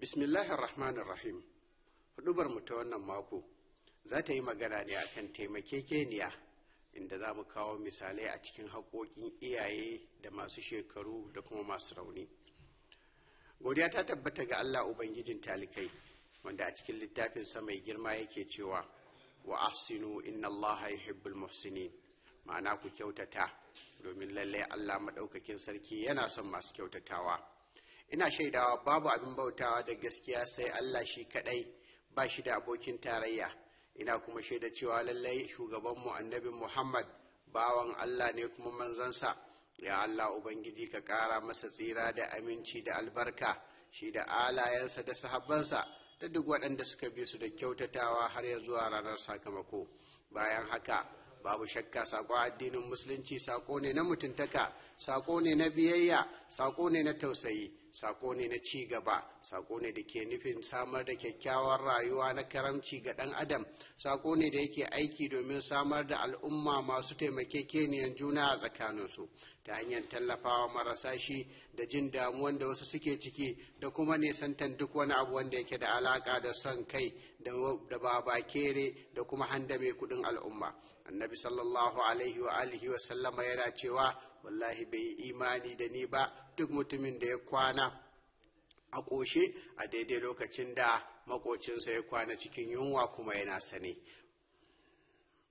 bismillahir rahmanir rahim hudubar mu ta wannan mako za ta yi magana ne akan taimakekeniya inda za mu kawo misalai a cikin haƙoƙin iyaye da masu shekaru da kuma masu rauni. Godiya ta tabbata ga allah ubangijin talikai wanda a cikin littafinsa mai girma yake cewa wa ahsinu inna allaha yuhibbul muhsinin. Ma'ana ku kyautata domin lallai allah maɗaukakin sarki yana son masu kyautatawa. Ina shaidawa babu abin bautawa da gaskiya sai allah shi kaɗai ba shi da abokin tarayya. Ina kuma shaida cewa lallai shugabanmu annabi muhammad bawan allah ne kuma manzansa ya allah ubangiji ka ƙara masa tsira da aminci da albarka shi da alayensa da sahabbansa da duk waɗanda suka bi su da kyautatawa har ya zuwa ranar sakamako. Bayan haka babu shakka sako addinin musulunci sako ne na mutuntaka sako ne na biyayya sako ne na tausayi. Sako ne na ci gaba. Sako ne da ke nufin samar da kyakkyawar rayuwa na karamci ga ɗan adam. Sako ne da yake aiki domin samar da al'umma masu taimakekeniyan juna a tsakaninsu ta hanyar tallafawa marasa shi da jin damuwan da wasu suke ciki da kuma nisantan duk wani abu wanda yake da alaka da son kai da babakere da kuma handame kuɗin al'umma. Annabi sallallahu alaihi wa alihi wa sallama yana cewa wallahi bai yi imani da ni ba duk mutumin da ya kwana a ƙoshe a daidai lokacin da makocinsa ya kwana cikin yunwa kuma yana sane.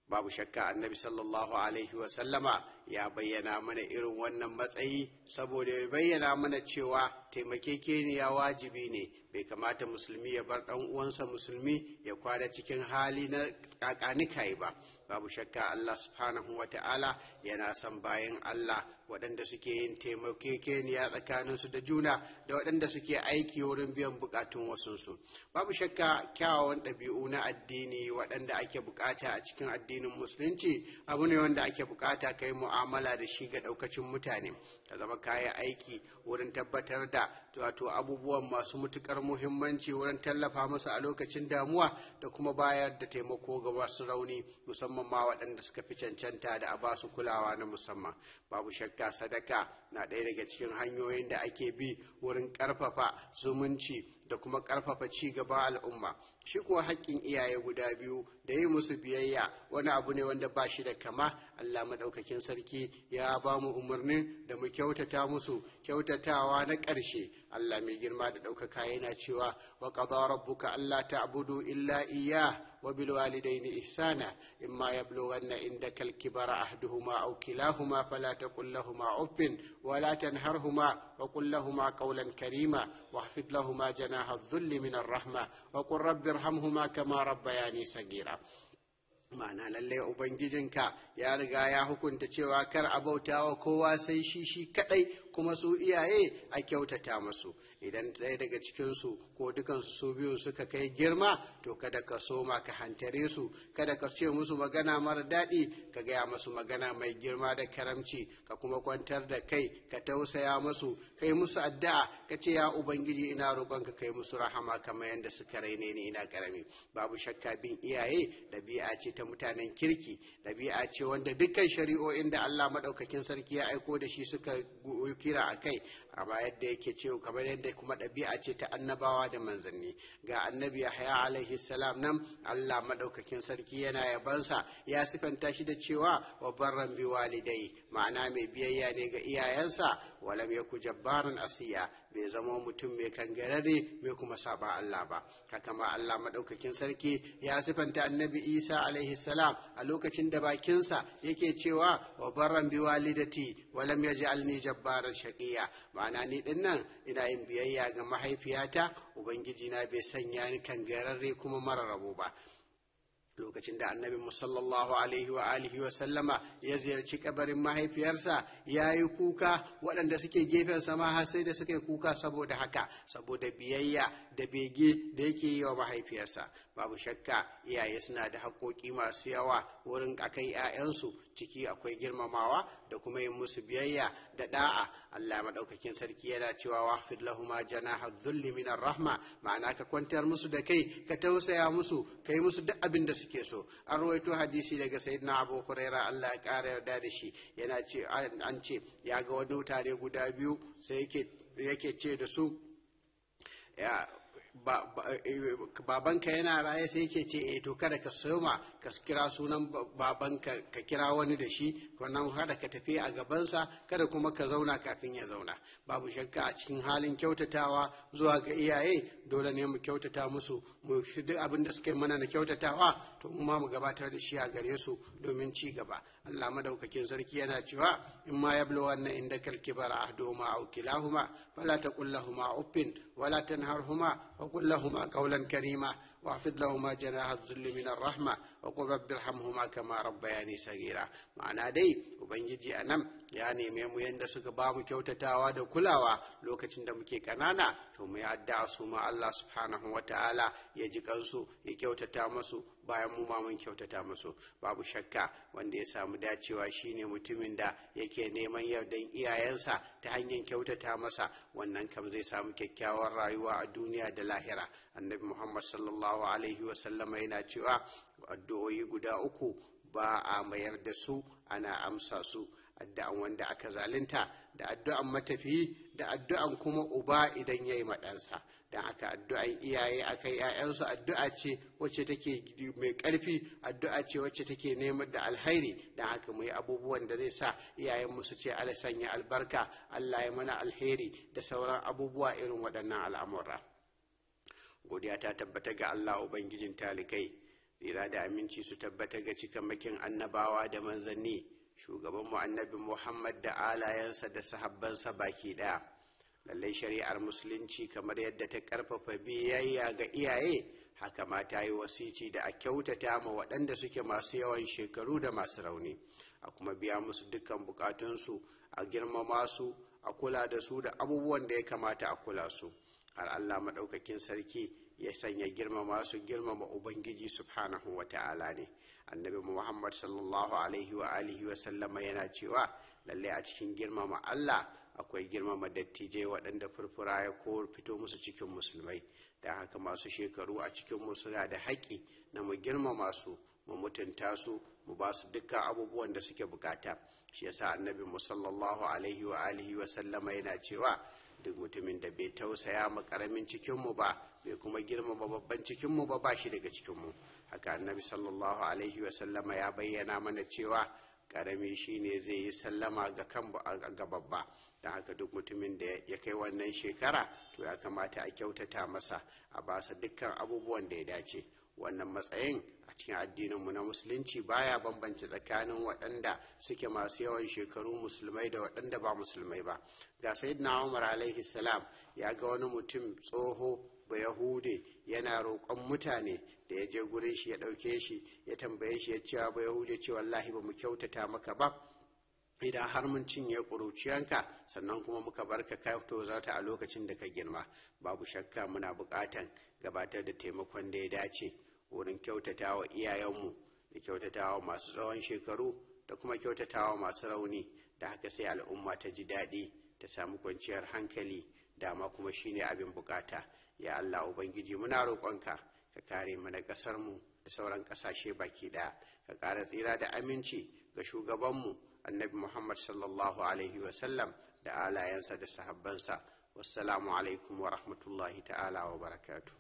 Babu shakka annabi sallallahu alaihi wa sallama ya bayyana mana irin wannan matsayi saboda ya bayyana mana cewa taimakekeniya wajibi ne. Bai kamata musulmi ya bar dan uwansa musulmi ya kwana cikin hali na kakanikai ba. Babu shakka Allah subhanahu wa ta'ala yana son bayan Allah waɗanda suke yin taimakekeniya tsakaninsu da juna da waɗanda suke aiki wurin biyan bukatun wasunsu. Babu shakka kyawawan ɗabi'u na addini waɗanda ake buƙata a cikin addinin musulunci abu ne wanda ake buƙata kai mu'amala da shi ga ɗaukacin mutane. Ka zama kayan aiki wurin tabbatar da wato abubuwan masu mutukar muhimmanci wurin tallafa musu a lokacin damuwa da kuma bayar da taimako ga masu rauni musamman ma waɗanda suka fi cancanta da a ba su kulawa na musamman. Babu shakka sadaka na ɗaya daga cikin hanyoyin da ake bi wurin ƙarfafa zumunci da kuma ƙarfafa ci gaban al'umma. Shi kuwa haƙƙin iyaye guda biyu da yi musu biyayya wani abu ne wanda ba shi da kama. Allah maɗaukakin sarki ya ba mu umarnin da mu kyautata musu. Kyautatawa na ƙarshe allah mai girma da ɗaukaka yana cewa wa rabbuka allah ta'budu illa iyyah وبالوالدين إحسانا إما يبلغن عندك الكبر أحدهما أو كلاهما فلا تقل لهما أف ولا تنهرهما وقل لهما قولا كريما واخفض لهما جناح الذل من الرحمة وقل رب ارحمهما كما ربياني صغيرا ma'ana lallai ubangijinka ya riga ya hukunta cewa kar a bautawa kowa sai shi shi kadai kuma su iyaye a kyautata masu. Idan ɗaya daga cikinsu ko dukansu su biyu suka kai girma to kada ka soma ka hantare su. Kada ka ce musu magana mara daɗi ka gaya masu magana mai girma da karamci ka kuma kwantar da kai ka tausaya masu kai musu addu'a ka ce ya ubangiji ina roƙon ka kai musu rahama kamar yadda suka raine ni ina ƙarami babu shakka bin iyaye ɗabi'a ce ta mutanen kirki. Ɗabi'a ce wanda dukkan shari'o'in da Allah maɗaukakin sarki ya aiko da shi suka kira a kai. Amma yadda yake ce kamar yadda kuma ɗabi'a ce ta annabawa da manzanni. Ga annabi Yahya alaihi salam nan Allah maɗaukakin sarki yana yabansa ya sifanta shi da cewa wa barran bi walidai. Ma'ana mai biyayya ne ga iyayensa walam yaku jabbaran asiya. Bai zama mutum mai kangarare mai kuma saba Allah ba. Haka ma Allah maɗaukakin sarki ya sifanta annabi Isa alaihi salam a lokacin da bakinsa yake cewa wa barran bi walidati walam yaj'alni jabbaran shaqiya. Ma'ana ni ɗin nan ina yin biyayya ga mahaifiyata ubangiji na bai sanya ni kangararre kuma mara rabo ba. Lokacin da annabi sallallahu alaihi wa alihi wa sallama ya ziyarci kabarin mahaifiyarsa ya yi kuka. Waɗanda suke gefen sama har sai da suka yi kuka saboda haka saboda biyayya da bege da yake yi wa mahaifiyarsa. Babu shakka iyaye suna da haƙoƙi masu yawa wurin akan 'ya'yansu ciki akwai girmamawa da kuma yin musu biyayya da da'a Allah madaukakin sarki yana cewa wahfid lahuma janaha dhulli min rahma. Ma'ana ka kwantar musu da kai ka tausaya musu kai musu duk abin da suke so. An rawaito hadisi daga sayyidina Abu Hurairah Allah ya kara yarda da shi. Yana ce an ce ya ga wani mutane guda biyu sai yake ce da su babanka yana raye sai ke ce eh to kada ka soma ka kira sunan babanka ka kira wani da shi wannan kada ka tafi a gabansa kada kuma ka zauna kafin ya zauna. Babu shakka a cikin halin kyautatawa zuwa ga iyaye dole ne mu kyautata musu mu duk abin da suka mana na kyautatawa to mu ma mu gabatar da shi a gare su domin ci gaba. Allah madaukakin sarki yana cewa in ma yablu wannan inda kalkibara ahduma aw kilahuma fala taqul lahumu uffin wala tanharhuma وقل لهما قولا كريما واحفظ لهما جناح الذل من الرحمة وقل رب ارحمهما كما ربياني صغيرا. معنى دي وبنجي أنم ya neme mu yadda suka ba mu kyautatawa da kulawa lokacin da muke kanana to mu yadda su ma Allah subhanahu wa ta'ala ya ji kansu ya kyautata masu bayan mu ma mun kyautata masu. Babu shakka wanda ya samu dacewa shine mutumin da yake neman yardan iyayensa ta hanyar kyautata masa. Wannan kam zai samu kyakkyawar rayuwa a duniya da lahira. Annabi muhammad sallallahu alaihi wasallama yana cewa addu'o'i guda uku ba a mayar da su ana amsa su. Addu'an wanda aka zalunta da addu'an matafi da addu'an kuma uba idan ya yi maɗansa don haka addu'an iyaye a kai ‘ya'yansu addu'a ce wacce take mai ƙarfi addu'a ce wacce take neman da alhairi don haka mu yi abubuwan da zai sa iyayenmu su ce ala sanya albarka allah ya mana alheri da sauran abubuwa irin waɗannan al'amura. Godiya ta tabbata ga allah ubangijin talikai. Tsira da aminci su tabbata ga cikamakin annabawa da manzanni. Shugabanmu annabi muhammad da alayensa da sahabbansa baki ɗaya. Lallai shari'ar musulunci kamar yadda ta ƙarfafa biyayya ga iyaye haka ma ta yi wasici da a kyautata ma waɗanda suke masu yawan shekaru da masu rauni. A kuma biya musu dukkan bukatunsu a girmama su a kula da su da abubuwan da ya kamata a kula su. Har allah maɗaukakin sarki ya sanya girmama su girmama ubangiji subhanahu wa ta'ala ne. Annabi muhammad sallallahu alaihi wa alihi wa sallama yana cewa lallai a cikin girmama allah akwai girmama dattijai waɗanda furfura ya ko fito musu cikin musulmai. Da haka masu shekaru a cikin suna da haƙƙi na mu girmama su mu mutunta su mu ba su dukkan abubuwan da suke buƙata shi yasa annabi mu sallallahu alaihi wa alihi wa sallama yana cewa duk mutumin da bai tausaya ma ƙaramin cikinmu ba bai kuma girmama babban cikinmu ba ba shi daga cikinmu haka annabi sallallahu alaihi wa sallama ya bayyana mana cewa ƙarami shine zai yi sallama ga kan ga babba. Don haka duk mutumin da ya kai wannan shekara to ya kamata a kyautata masa a basa dukkan abubuwan da ya dace. Wannan matsayin a cikin addininmu na musulunci baya bambance tsakanin waɗanda suke masu yawan shekaru musulmai da waɗanda ba musulmai ba. Ga sayyidina umar alaihi salam ya ga wani mutum tsoho ba yahude yana roƙon mutane da ya je gurin shi ya ɗauke shi ya tambaye shi ya cewa ba yahude ce wallahi ba mu kyautata maka ba. Idan har mun cinye ƙuruciyanka sannan kuma muka bar ka to zata a lokacin da ka girma. Babu shakka muna buƙatan gabatar da taimakon da ya dace wurin kyautatawa iyayenmu da kyautatawa masu tsawon shekaru da kuma kyautatawa masu rauni. Da haka sai al'umma ta ji daɗi ta samu kwanciyar hankali dama kuma shine abin buƙata ya allah ubangiji muna roƙonka ka kare mana ƙasarmu da sauran ƙasashe baki ɗaya. Ka ƙara tsira da aminci ga shugabanmu annabi muhammad sallallahu alaihi wasallam da alayensa da sahabbansa. Wassalamu alaikum wa rahmatullahi ta'ala wa barakatuh.